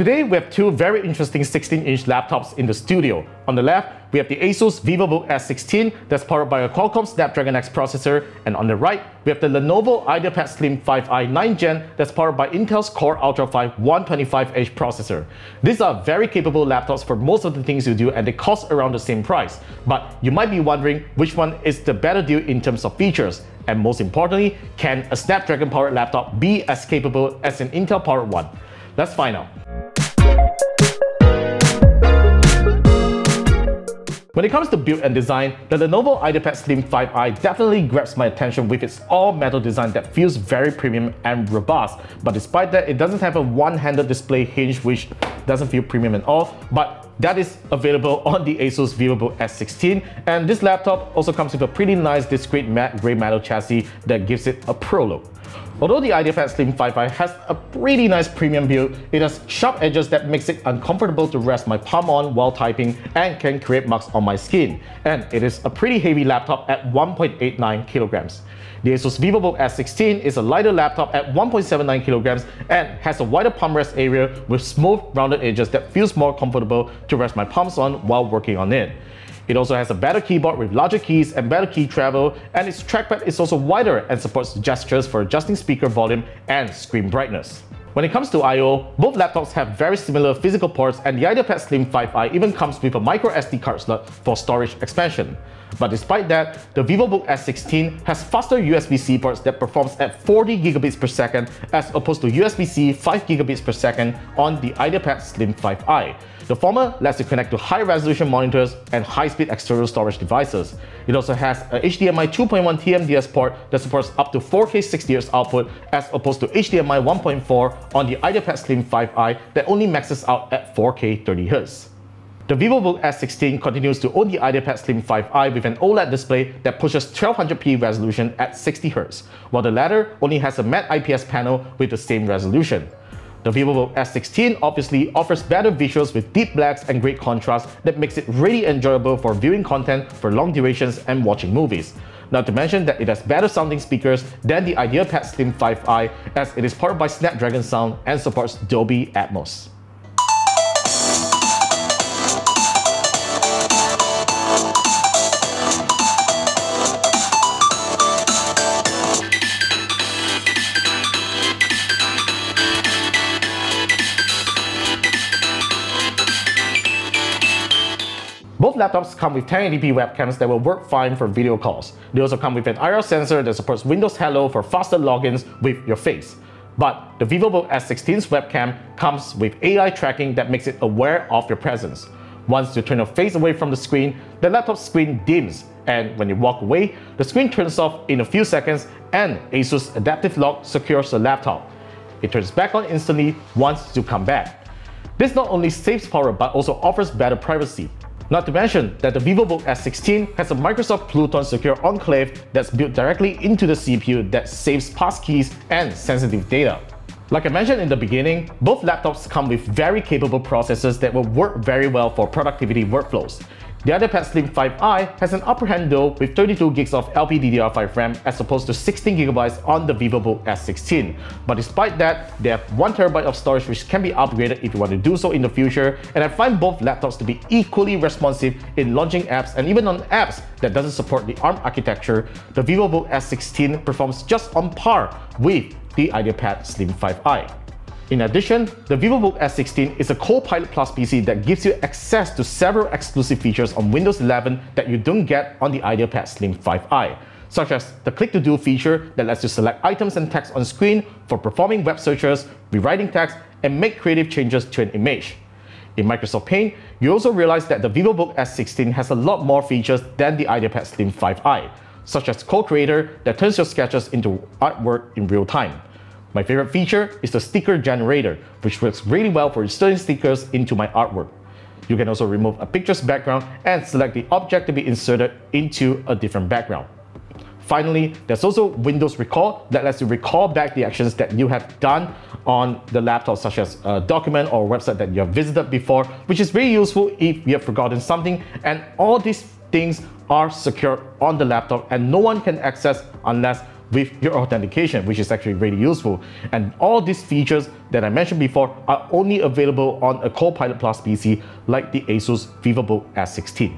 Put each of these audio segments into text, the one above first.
Today, we have two very interesting 16-inch laptops in the studio. On the left, we have the ASUS VivoBook S16 that's powered by a Qualcomm Snapdragon X processor, and on the right, we have the Lenovo IdeaPad Slim 5i 9th Gen that's powered by Intel's Core Ultra 5 125H processor. These are very capable laptops for most of the things you do and they cost around the same price. But you might be wondering which one is the better deal in terms of features. And most importantly, can a Snapdragon powered laptop be as capable as an Intel powered one? Let's find out. When it comes to build and design, the Lenovo IdeaPad Slim 5i definitely grabs my attention with its all-metal design that feels very premium and robust. But despite that, it doesn't have a one-handed display hinge which doesn't feel premium at all, but that is available on the ASUS VivoBook S16 and this laptop also comes with a pretty nice discreet matte grey metal chassis that gives it a pro look. Although the IdeaPad Slim 5i has a pretty nice premium build, it has sharp edges that makes it uncomfortable to rest my palm on while typing and can create marks on my skin. And it is a pretty heavy laptop at 1.89 kilograms. The ASUS VivoBook S16 is a lighter laptop at 1.79 kilograms and has a wider palm rest area with smooth rounded edges that feels more comfortable to rest my palms on while working on it. It also has a better keyboard with larger keys and better key travel, and its trackpad is also wider and supports gestures for adjusting speaker volume and screen brightness. When it comes to I.O., both laptops have very similar physical ports and the IdeaPad Slim 5i even comes with a micro SD card slot for storage expansion. But despite that, the VivoBook S16 has faster USB-C ports that performs at 40 gigabits per second as opposed to USB-C 5 gigabits per second on the IdeaPad Slim 5i. The former lets you connect to high-resolution monitors and high-speed external storage devices. It also has a HDMI 2.1 TMDS port that supports up to 4K 60Hz output as opposed to HDMI 1.4 on the IdeaPad Slim 5i that only maxes out at 4K 30Hz. The VivoBook S16 continues to own the IdeaPad Slim 5i with an OLED display that pushes 1200p resolution at 60Hz, while the latter only has a matte IPS panel with the same resolution. The VivoBook S16 obviously offers better visuals with deep blacks and great contrast that makes it really enjoyable for viewing content for long durations and watching movies. Not to mention that it has better sounding speakers than the IdeaPad Slim 5i as it is powered by Snapdragon Sound and supports Dolby Atmos. Laptops come with 1080p webcams that will work fine for video calls. They also come with an IR sensor that supports Windows Hello for faster logins with your face. But the VivoBook S16's webcam comes with AI tracking that makes it aware of your presence. Once you turn your face away from the screen, the laptop screen dims, and when you walk away, the screen turns off in a few seconds and ASUS Adaptive Lock secures the laptop. It turns back on instantly once you come back. This not only saves power but also offers better privacy. Not to mention that the VivoBook S16 has a Microsoft Pluton Secure Enclave that's built directly into the CPU that saves passkeys and sensitive data. Like I mentioned in the beginning, both laptops come with very capable processors that will work very well for productivity workflows. The IdeaPad Slim 5i has an upper hand though with 32 gigs of LPDDR5 RAM as opposed to 16 gigabytes on the VivoBook S16. But despite that, they have 1TB of storage which can be upgraded if you want to do so in the future, and I find both laptops to be equally responsive in launching apps and even on apps that doesn't support the ARM architecture, the VivoBook S16 performs just on par with the IdeaPad Slim 5i. In addition, the VivoBook S16 is a Copilot Plus PC that gives you access to several exclusive features on Windows 11 that you don't get on the IdeaPad Slim 5i, such as the Click to Do feature that lets you select items and text on screen for performing web searches, rewriting text, and make creative changes to an image. In Microsoft Paint, you also realize that the VivoBook S16 has a lot more features than the IdeaPad Slim 5i, such as Co-Creator that turns your sketches into artwork in real time. My favorite feature is the sticker generator, which works really well for inserting stickers into my artwork. You can also remove a picture's background and select the object to be inserted into a different background. Finally, there's also Windows Recall that lets you recall back the actions that you have done on the laptop, such as a document or a website that you have visited before, which is very useful if you have forgotten something. And all these things are secure on the laptop and no one can access unless with your authentication, which is actually really useful. And all these features that I mentioned before are only available on a Copilot Plus PC like the Asus VivoBook S16.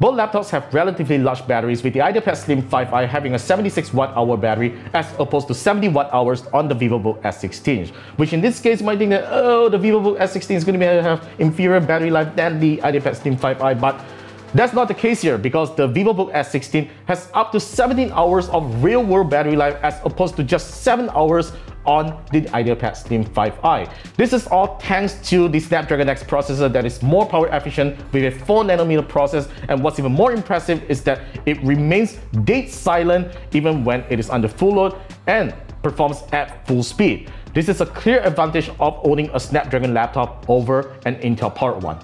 Both laptops have relatively large batteries with the IdeaPad Slim 5i having a 76 watt hour battery as opposed to 70 watt hours on the VivoBook S16, which in this case might think that, oh, the VivoBook S16 is going to have inferior battery life than the IdeaPad Slim 5i, but that's not the case here because the VivoBook S16 has up to 17 hours of real-world battery life as opposed to just 7 hours on the IdeaPad Slim 5i. This is all thanks to the Snapdragon X processor that is more power efficient with a 4nm process and what's even more impressive is that it remains dead silent even when it is under full load and performs at full speed. This is a clear advantage of owning a Snapdragon laptop over an Intel powered one.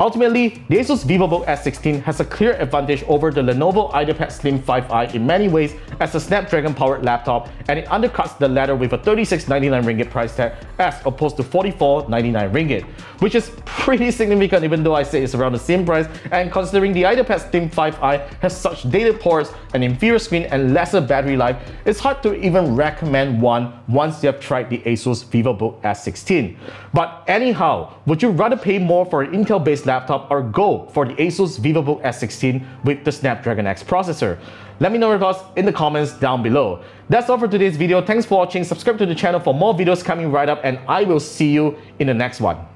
Ultimately, the Asus VivoBook S16 has a clear advantage over the Lenovo IdeaPad Slim 5i in many ways as a Snapdragon-powered laptop and it undercuts the latter with a 36.99 ringgit price tag as opposed to 44.99 ringgit, which is pretty significant even though I say it's around the same price and considering the IdeaPad Slim 5i has such dated ports, an inferior screen and lesser battery life, it's hard to even recommend one once you have tried the Asus VivoBook S16. But anyhow, would you rather pay more for an Intel-based laptop or go for the Asus VivoBook S16 with the Snapdragon X processor? Let me know your thoughts in the comments down below. That's all for today's video. Thanks for watching. Subscribe to the channel for more videos coming right up and I will see you in the next one.